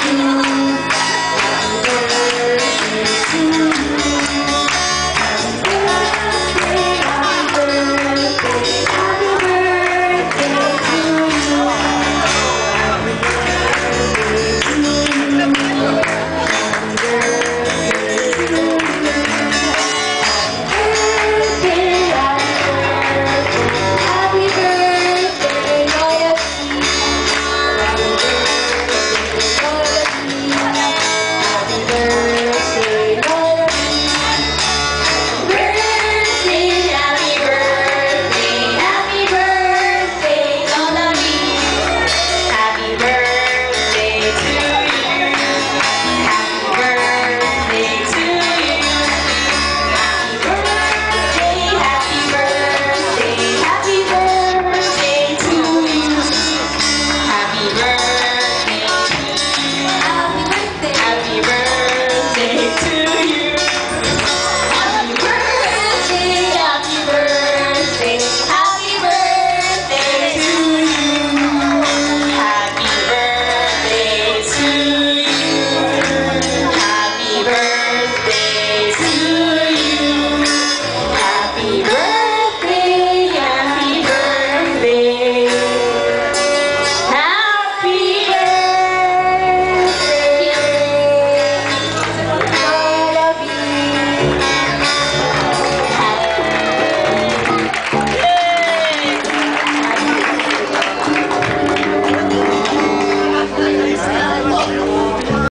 감사합니다.